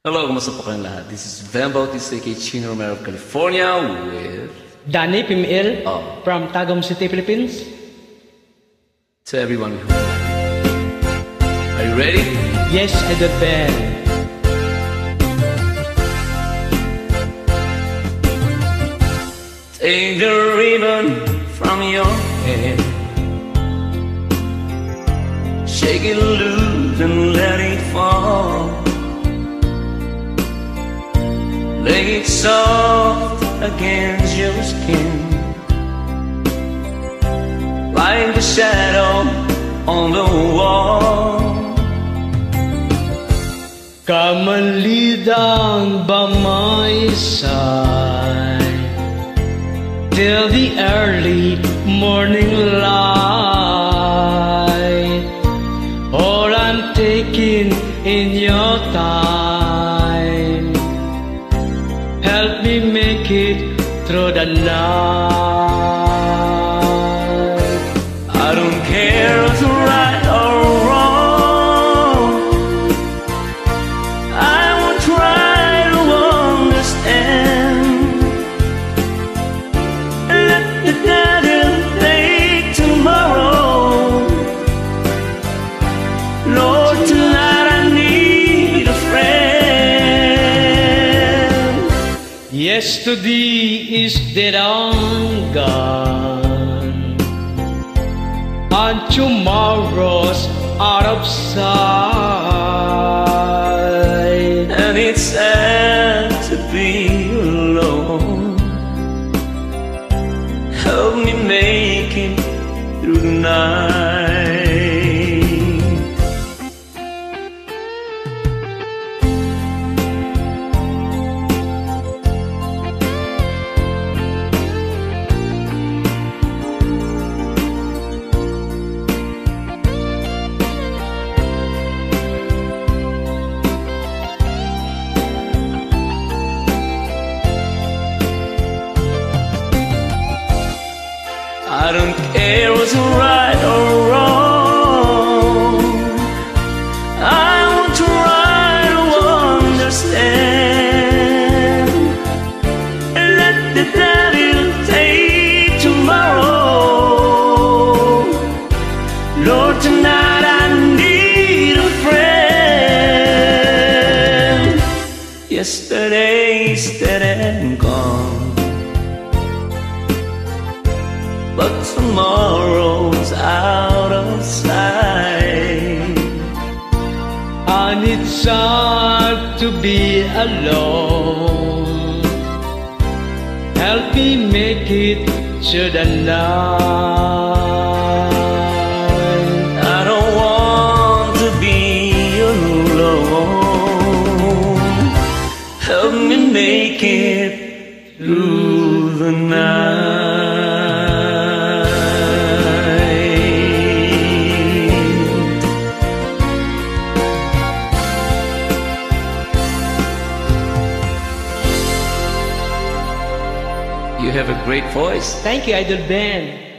Hello, kumusta po kayong lahat? This is Van Bautista, aka Chino Romero of California with... Danny Pimil Oh. from Tagum City, Philippines. To everyone who... Are you ready? Yes, I did band. Take the ribbon from your hair Shake it loose and let it fall Lay it soft against your skin. Like the shadow on the wall. Come and lay down by my side Till the early morning light. All I'm taking in your time me through the night I don't care Yesterday is dead and gone And tomorrow's out of sight And it's sad to be alone. Help me make it through the night. I don't care what's right or wrong. I will try to understand. Let the devil take tomorrow. Lord, tonight I need a friend. Yesterday's dead and gone. But tomorrow's out of sight. And it's hard to be alone Help me make it to the night I don't want to be alone. Help me make it through the night. You have a great voice. Thank you, Idol Ben.